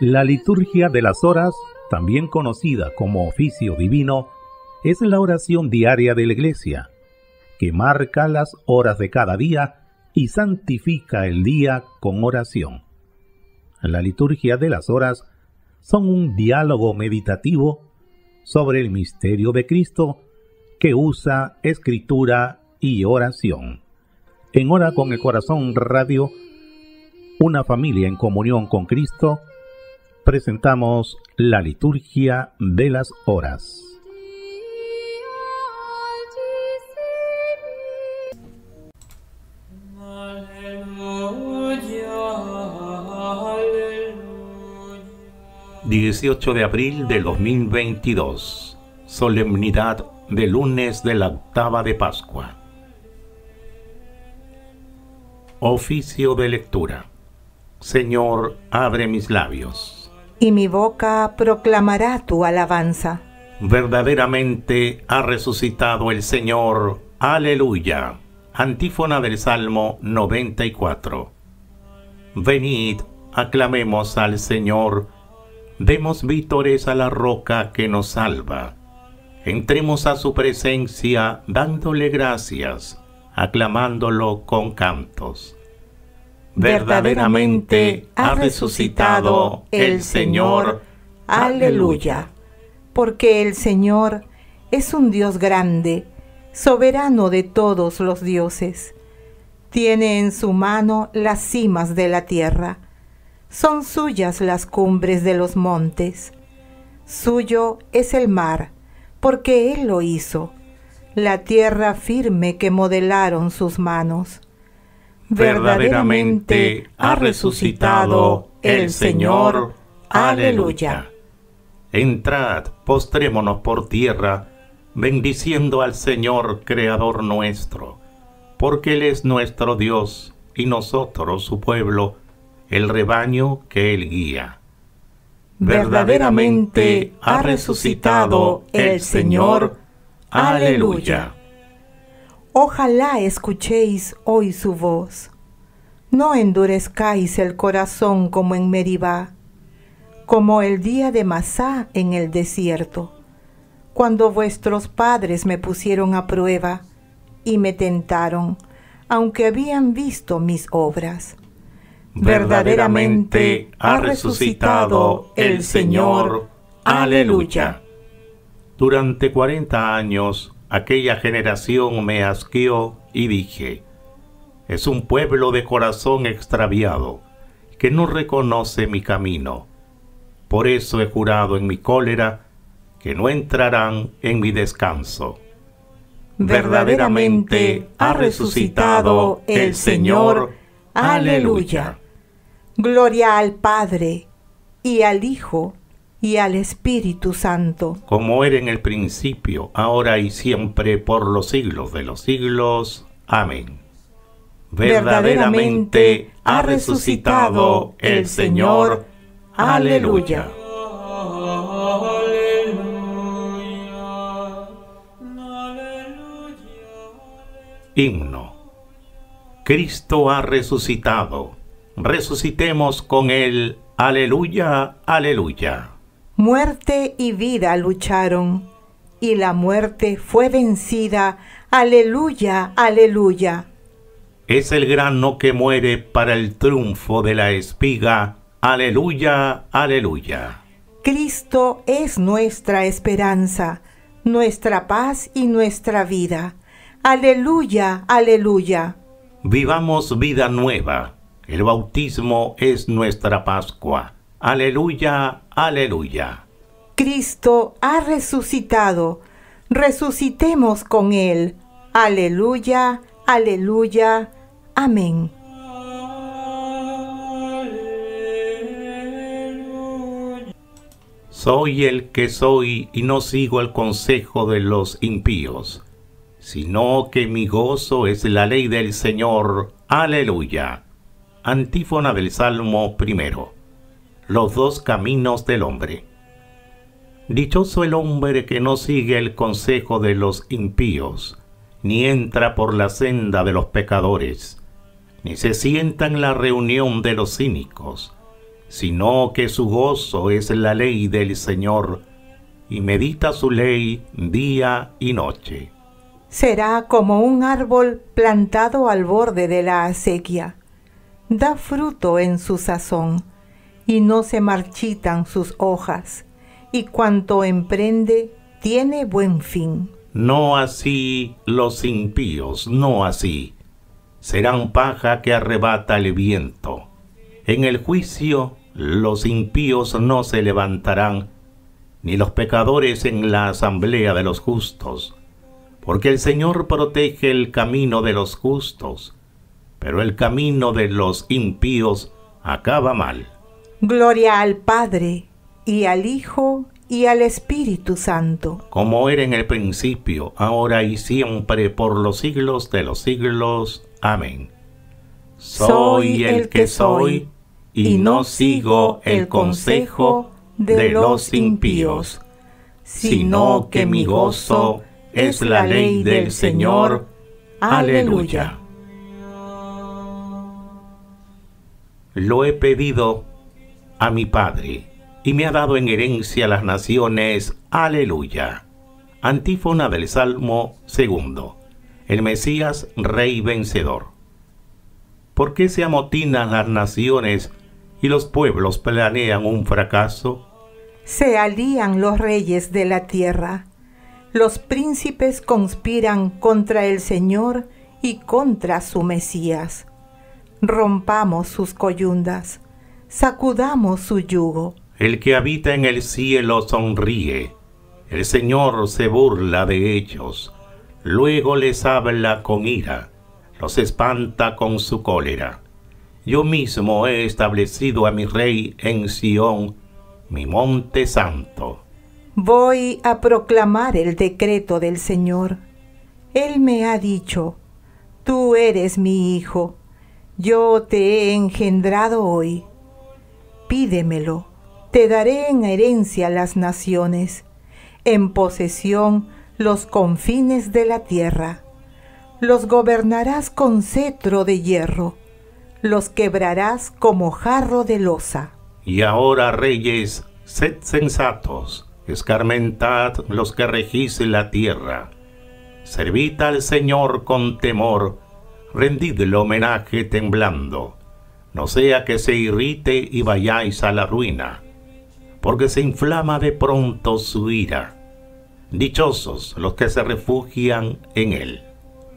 La liturgia de las horas, también conocida como oficio divino, es la oración diaria de la Iglesia, que marca las horas de cada día y santifica el día con oración. La liturgia de las horas son un diálogo meditativo sobre el misterio de Cristo que usa escritura y oración. En Hora con el Corazón Radio, una familia en comunión con Cristo, presentamos la liturgia de las horas. ...18 de abril del 2022... ...solemnidad de lunes de la octava de Pascua... Oficio de lectura. Señor, abre mis labios. Y mi boca proclamará tu alabanza. Verdaderamente ha resucitado el Señor. Aleluya. Antífona del Salmo 94. Venid, aclamemos al Señor. Demos vítores a la roca que nos salva. Entremos a su presencia dándole gracias aclamándolo con cantos. Verdaderamente ha resucitado el Señor. Aleluya. Porque el Señor es un Dios grande, soberano de todos los dioses. Tiene en su mano las cimas de la tierra. Son suyas las cumbres de los montes. Suyo es el mar, porque Él lo hizo la tierra firme que modelaron sus manos. Verdaderamente ha resucitado el Señor. Aleluya. Entrad, postrémonos por tierra, bendiciendo al Señor, Creador nuestro, porque Él es nuestro Dios y nosotros su pueblo, el rebaño que Él guía. Verdaderamente ha resucitado el Señor. Aleluya. Ojalá escuchéis hoy su voz. No endurezcáis el corazón como en Meribá, como el día de Masá en el desierto, cuando vuestros padres me pusieron a prueba y me tentaron, aunque habían visto mis obras. Verdaderamente ha resucitado el Señor. Aleluya. Durante cuarenta años aquella generación me asqueó y dije, es un pueblo de corazón extraviado, que no reconoce mi camino. Por eso he jurado en mi cólera que no entrarán en mi descanso. Verdaderamente ha resucitado el Señor. Aleluya. Gloria al Padre y al Hijo y al Espíritu Santo. Como era en el principio, ahora y siempre, por los siglos de los siglos. Amén. Verdaderamente ha resucitado el Señor. Aleluya. Himno. Cristo ha resucitado. Resucitemos con Él. Aleluya, aleluya. Muerte y vida lucharon, y la muerte fue vencida. Aleluya, aleluya. Es el grano que muere para el triunfo de la espiga. Aleluya, aleluya. Cristo es nuestra esperanza, nuestra paz y nuestra vida. Aleluya, aleluya. Vivamos vida nueva. El bautismo es nuestra Pascua. Aleluya, aleluya. Cristo ha resucitado. Resucitemos con Él. Aleluya, aleluya. Amén. Soy el que soy y no sigo el consejo de los impíos, sino que mi gozo es la ley del Señor. Aleluya. Antífona del Salmo primero los dos caminos del hombre. Dichoso el hombre que no sigue el consejo de los impíos, ni entra por la senda de los pecadores, ni se sienta en la reunión de los cínicos, sino que su gozo es la ley del Señor, y medita su ley día y noche. Será como un árbol plantado al borde de la acequia. Da fruto en su sazón, y no se marchitan sus hojas, y cuanto emprende tiene buen fin. No así los impíos, no así. Serán paja que arrebata el viento. En el juicio los impíos no se levantarán, ni los pecadores en la asamblea de los justos, porque el Señor protege el camino de los justos, pero el camino de los impíos acaba mal. Gloria al Padre, y al Hijo, y al Espíritu Santo. Como era en el principio, ahora y siempre, por los siglos de los siglos. Amén. Soy el que soy, y no sigo el consejo de los impíos, sino que mi gozo es la ley del Señor. Aleluya. Lo he pedido a mi Padre y me ha dado en herencia las naciones. Aleluya. Antífona del Salmo segundo. El Mesías, Rey vencedor. ¿Por qué se amotinan las naciones y los pueblos planean un fracaso? Se alían los reyes de la tierra. Los príncipes conspiran contra el Señor y contra su Mesías. Rompamos sus coyundas, sacudamos su yugo el que habita en el cielo sonríe. El Señor se burla de ellos. Luego les habla con ira. Los espanta con su cólera. Yo mismo he establecido a mi rey en Sión, mi monte santo. Voy a proclamar el decreto del Señor. Él me ha dicho, tú eres mi hijo, yo te he engendrado hoy. Pídemelo te daré en herencia las naciones, en posesión los confines de la tierra. Los gobernarás con cetro de hierro, los quebrarás como jarro de losa. Y ahora, reyes, sed sensatos, escarmentad los que regís la tierra. Servid al Señor con temor, rendidle homenaje temblando, no sea que se irrite y vayáis a la ruina porque se inflama de pronto su ira. Dichosos los que se refugian en él.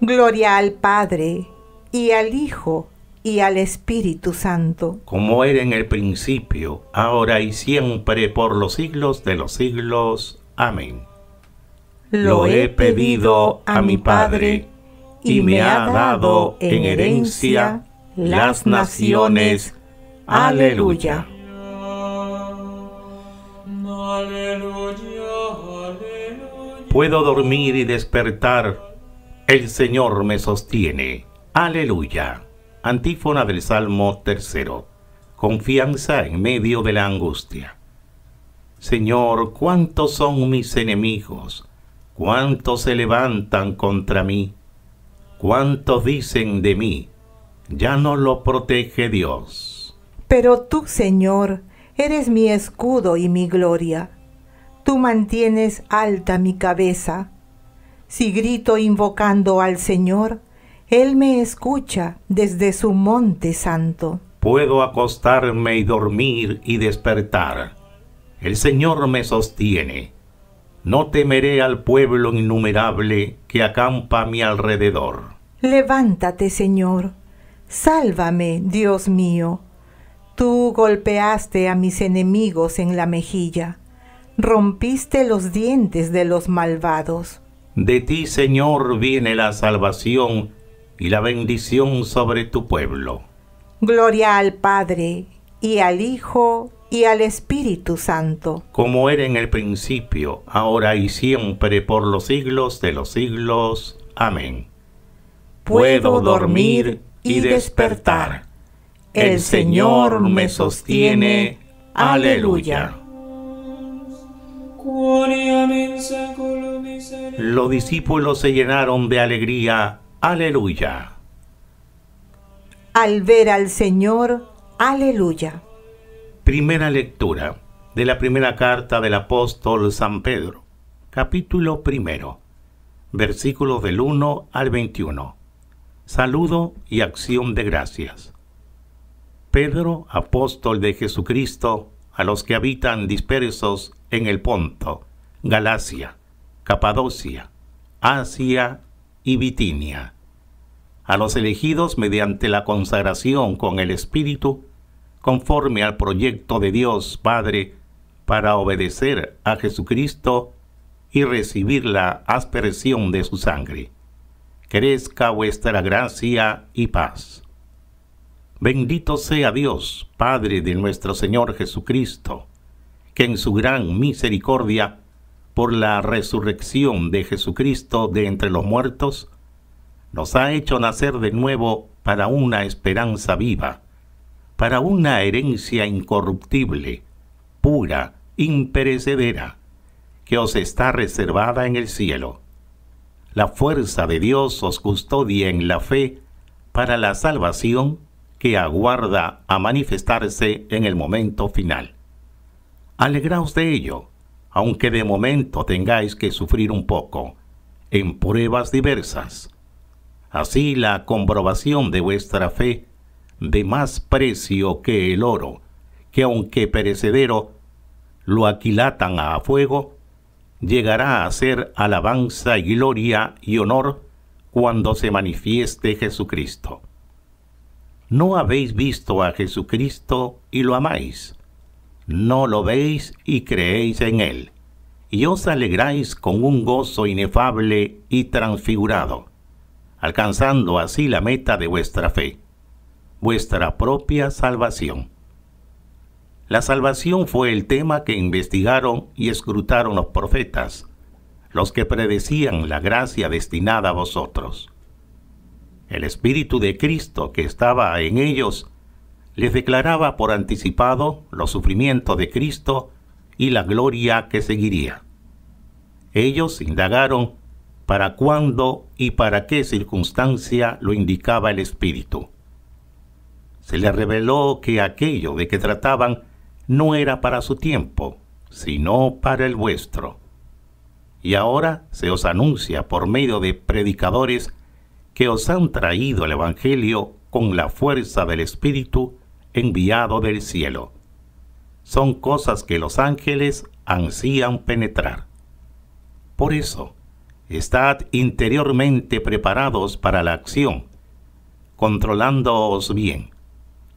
Gloria al Padre, y al Hijo, y al Espíritu Santo. Como era en el principio, ahora y siempre, por los siglos de los siglos. Amén. Lo he pedido a mi Padre, y me ha dado en herencia las naciones. Aleluya. Puedo dormir y despertar. El Señor me sostiene. Aleluya. Antífona del Salmo tercero. Confianza en medio de la angustia. Señor, cuántos son mis enemigos, cuántos se levantan contra mí, cuántos dicen de mí, ya no lo protege Dios. Pero tú, Señor, eres mi escudo y mi gloria tú mantienes alta mi cabeza. Si grito invocando al Señor, Él me escucha desde su monte santo. Puedo acostarme y dormir y despertar. El Señor me sostiene. No temeré al pueblo innumerable que acampa a mi alrededor. Levántate, Señor. Sálvame, Dios mío. Tú golpeaste a mis enemigos en la mejilla rompiste los dientes de los malvados. De ti, Señor, viene la salvación y la bendición sobre tu pueblo. Gloria al Padre, y al Hijo, y al Espíritu Santo. Como era en el principio, ahora y siempre, por los siglos de los siglos. Amén. Puedo dormir y despertar. El Señor me sostiene. Aleluya. Los discípulos se llenaron de alegría. Aleluya. Al ver al Señor, aleluya. Primera lectura de la primera carta del apóstol San Pedro, capítulo primero, versículos del 1 al 21. Saludo y acción de gracias. Pedro, apóstol de Jesucristo, a los que habitan dispersos en el Ponto, Galacia, Capadocia, Asia y Bitinia. A los elegidos mediante la consagración con el Espíritu, conforme al proyecto de Dios Padre, para obedecer a Jesucristo y recibir la aspersión de su sangre. Crezca vuestra gracia y paz. Bendito sea Dios, Padre de nuestro Señor Jesucristo, que en su gran misericordia, por la resurrección de Jesucristo de entre los muertos, nos ha hecho nacer de nuevo para una esperanza viva, para una herencia incorruptible, pura, imperecedera, que os está reservada en el cielo. La fuerza de Dios os custodia en la fe para la salvación que aguarda a manifestarse en el momento final. Alegraos de ello, aunque de momento tengáis que sufrir un poco, en pruebas diversas. Así la comprobación de vuestra fe, de más precio que el oro, que aunque perecedero, lo aquilatan a fuego, llegará a ser alabanza y gloria y honor cuando se manifieste Jesucristo. ¿No habéis visto a Jesucristo y lo amáis? ¿No lo veis y creéis en Él? Y os alegráis con un gozo inefable y transfigurado, alcanzando así la meta de vuestra fe, vuestra propia salvación. La salvación fue el tema que investigaron y escrutaron los profetas, los que predecían la gracia destinada a vosotros. El Espíritu de Cristo que estaba en ellos les declaraba por anticipado los sufrimientos de Cristo y la gloria que seguiría. Ellos indagaron para cuándo y para qué circunstancia lo indicaba el Espíritu. Se les reveló que aquello de que trataban no era para su tiempo, sino para el vuestro. Y ahora se os anuncia por medio de predicadores que os han traído el Evangelio con la fuerza del Espíritu enviado del cielo. Son cosas que los ángeles ansían penetrar. Por eso, estad interiormente preparados para la acción, controlándoos bien,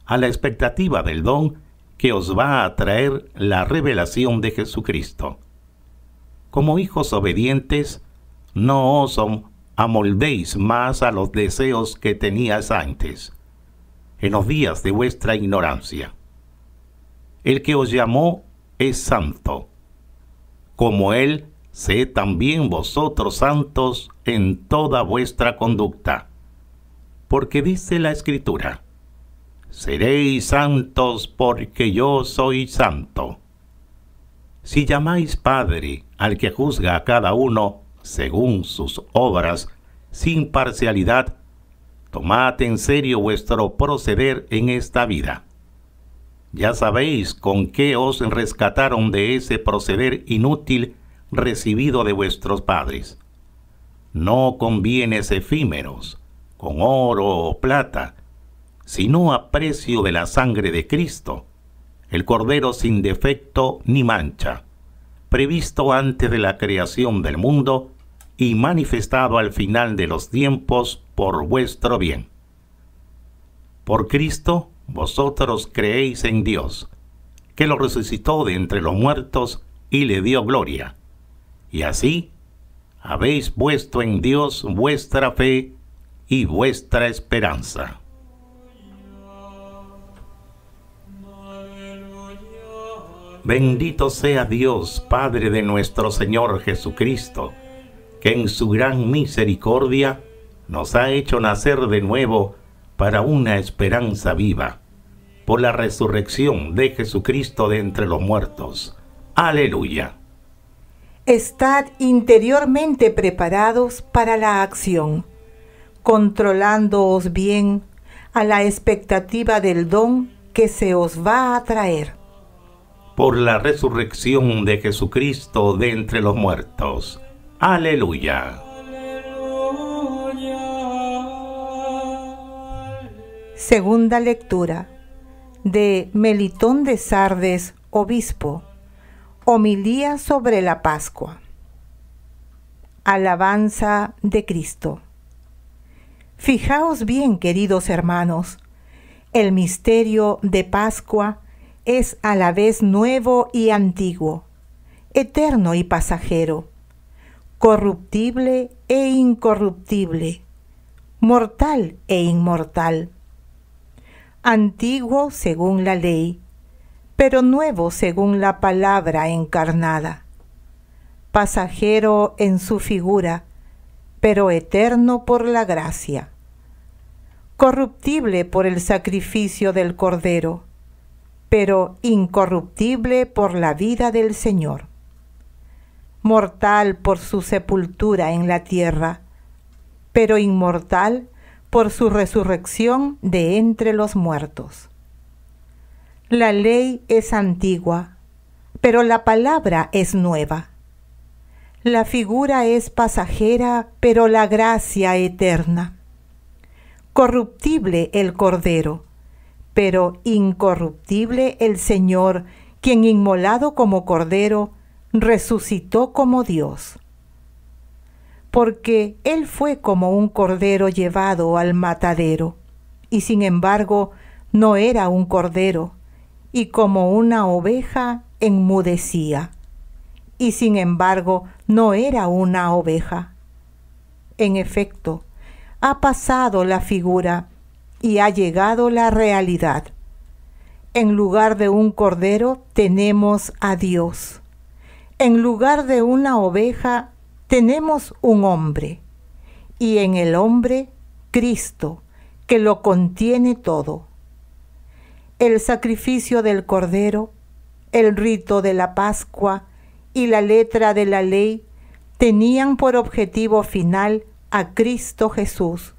a la expectativa del don que os va a traer la revelación de Jesucristo. Como hijos obedientes, no os amoldéis más a los deseos que tenías antes, en los días de vuestra ignorancia. El que os llamó es santo, como Él, sé también vosotros santos en toda vuestra conducta. Porque dice la Escritura, seréis santos porque yo soy santo. Si llamáis Padre al que juzga a cada uno según sus obras, sin parcialidad, tomad en serio vuestro proceder en esta vida. Ya sabéis con qué os rescataron de ese proceder inútil recibido de vuestros padres. No con bienes efímeros, con oro o plata, sino a precio de la sangre de Cristo, el Cordero sin defecto ni mancha, previsto antes de la creación del mundo y manifestado al final de los tiempos por vuestro bien. Por Cristo vosotros creéis en Dios, que lo resucitó de entre los muertos y le dio gloria. Y así habéis puesto en Dios vuestra fe y vuestra esperanza. Bendito sea Dios, Padre de nuestro Señor Jesucristo, que en su gran misericordia nos ha hecho nacer de nuevo para una esperanza viva, por la resurrección de Jesucristo de entre los muertos. Aleluya. Estad interiormente preparados para la acción, controlándoos bien a la expectativa del don que se os va a traer por la resurrección de Jesucristo de entre los muertos. Aleluya. Segunda lectura de Melitón de Sardes, obispo. Homilía sobre la Pascua. Alabanza de Cristo. Fijaos bien, queridos hermanos, el misterio de Pascua es a la vez nuevo y antiguo, eterno y pasajero, corruptible e incorruptible, mortal e inmortal, antiguo según la ley, pero nuevo según la palabra encarnada, pasajero en su figura, pero eterno por la gracia, corruptible por el sacrificio del Cordero, pero incorruptible por la vida del Señor, mortal por su sepultura en la tierra, pero inmortal por su resurrección de entre los muertos. La ley es antigua, pero la palabra es nueva. La figura es pasajera, pero la gracia eterna. Corruptible el Cordero, pero incorruptible el Señor, quien inmolado como Cordero, resucitó como Dios. Porque Él fue como un Cordero llevado al matadero, y sin embargo no era un Cordero, y como una oveja enmudecía, y sin embargo no era una oveja. En efecto, ha pasado la figura y ha llegado la realidad. En lugar de un cordero tenemos a Dios. En lugar de una oveja tenemos un hombre. Y en el hombre, Cristo, que lo contiene todo el sacrificio del Cordero, el rito de la Pascua y la letra de la ley tenían por objetivo final a Cristo Jesús,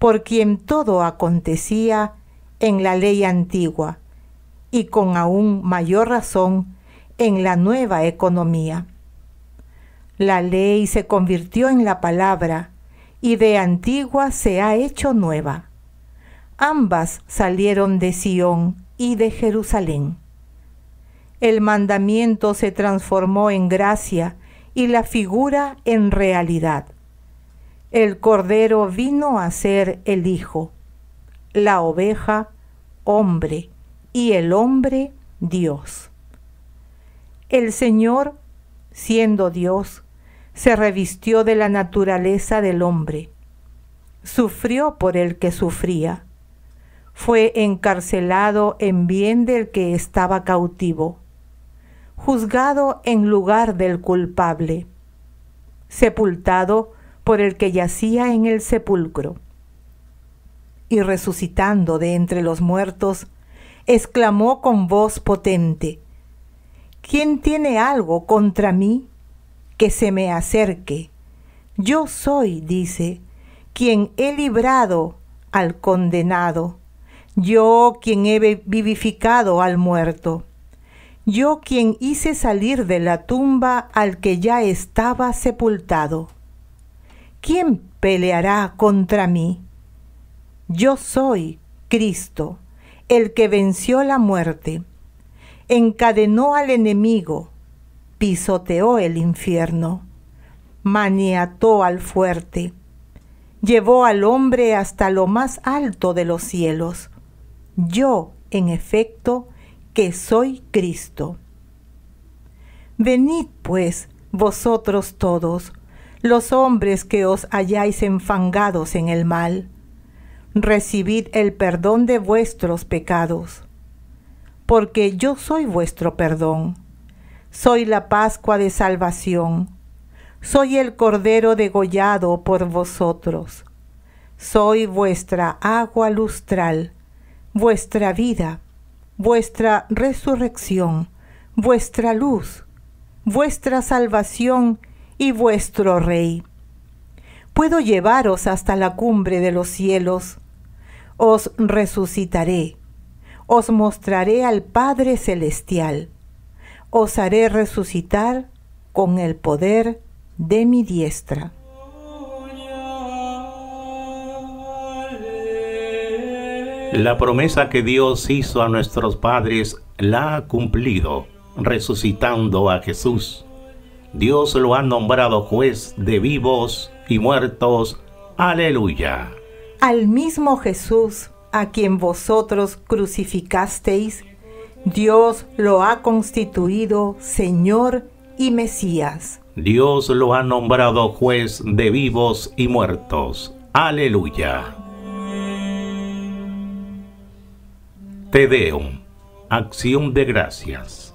por quien todo acontecía en la ley antigua y con aún mayor razón en la nueva economía. La ley se convirtió en la palabra y de antigua se ha hecho nueva ambas salieron de Sión y de Jerusalén. El mandamiento se transformó en gracia y la figura en realidad. El cordero vino a ser el Hijo, la oveja hombre y el hombre Dios. El Señor, siendo Dios, se revistió de la naturaleza del hombre, sufrió por el que sufría fue encarcelado en bien del que estaba cautivo, juzgado en lugar del culpable, sepultado por el que yacía en el sepulcro. Y resucitando de entre los muertos, exclamó con voz potente, ¿quién tiene algo contra mí? Que se me acerque. Yo soy, dice, quien he librado al condenado yo quien he vivificado al muerto, yo quien hice salir de la tumba al que ya estaba sepultado. ¿Quién peleará contra mí? Yo soy Cristo, el que venció la muerte, encadenó al enemigo, pisoteó el infierno, maniató al fuerte, llevó al hombre hasta lo más alto de los cielos yo, en efecto, que soy Cristo. Venid, pues, vosotros todos, los hombres que os halláis enfangados en el mal, recibid el perdón de vuestros pecados, porque yo soy vuestro perdón, soy la Pascua de salvación, soy el Cordero degollado por vosotros, soy vuestra agua lustral, vuestra vida, vuestra resurrección, vuestra luz, vuestra salvación y vuestro Rey. Puedo llevaros hasta la cumbre de los cielos, os resucitaré, os mostraré al Padre Celestial. os haré resucitar con el poder de mi diestra. La promesa que Dios hizo a nuestros padres la ha cumplido, resucitando a Jesús. Dios lo ha nombrado juez de vivos y muertos. Aleluya. Al mismo Jesús, a quien vosotros crucificasteis, Dios lo ha constituido Señor y Mesías. Dios lo ha nombrado juez de vivos y muertos. Aleluya. Te Deum, acción de gracias.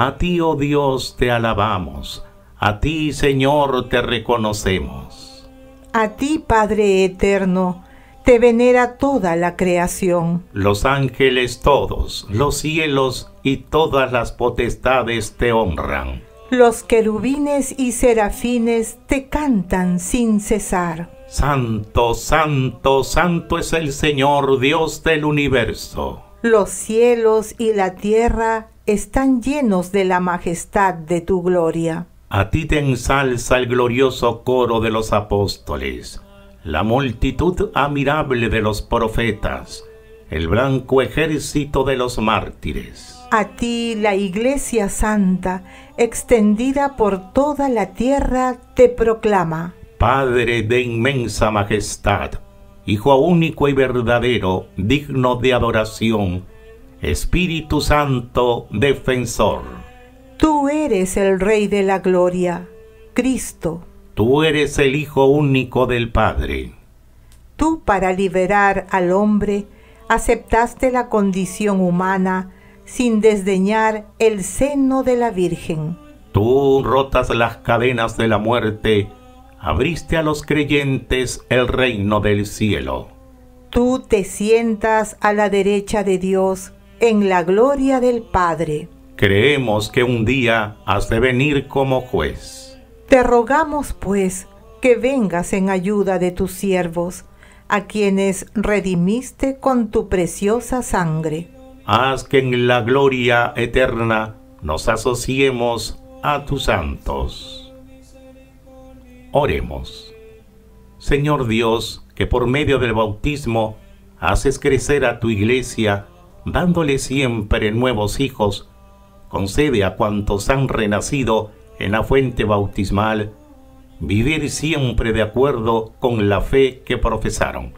A ti, oh Dios, te alabamos. A ti, Señor, te reconocemos. A ti, Padre eterno, te venera toda la creación. Los ángeles todos, los cielos y todas las potestades te honran. Los querubines y serafines te cantan sin cesar. Santo, santo, santo es el Señor Dios del universo. Los cielos y la tierra están llenos de la majestad de tu gloria. A ti te ensalza el glorioso coro de los apóstoles la multitud admirable de los profetas, el blanco ejército de los mártires. A ti la Iglesia Santa, extendida por toda la tierra, te proclama. Padre de inmensa majestad, Hijo único y verdadero, digno de adoración, Espíritu Santo, defensor. Tú eres el Rey de la Gloria, Cristo, Tú eres el Hijo único del Padre. Tú para liberar al hombre aceptaste la condición humana sin desdeñar el seno de la Virgen. Tú rotas las cadenas de la muerte, abriste a los creyentes el reino del cielo. Tú te sientas a la derecha de Dios en la gloria del Padre. Creemos que un día has de venir como juez. Te rogamos, pues, que vengas en ayuda de tus siervos, a quienes redimiste con tu preciosa sangre. Haz que en la gloria eterna nos asociemos a tus santos. Oremos. Señor Dios, que por medio del bautismo haces crecer a tu iglesia, dándole siempre nuevos hijos, concede a cuantos han renacido en la fuente bautismal, vivir siempre de acuerdo con la fe que profesaron.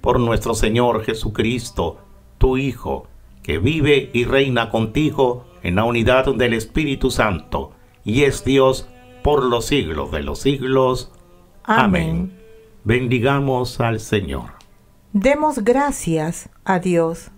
Por nuestro Señor Jesucristo, tu Hijo, que vive y reina contigo en la unidad del Espíritu Santo, y es Dios por los siglos de los siglos. Amén. Bendigamos al Señor. Demos gracias a Dios.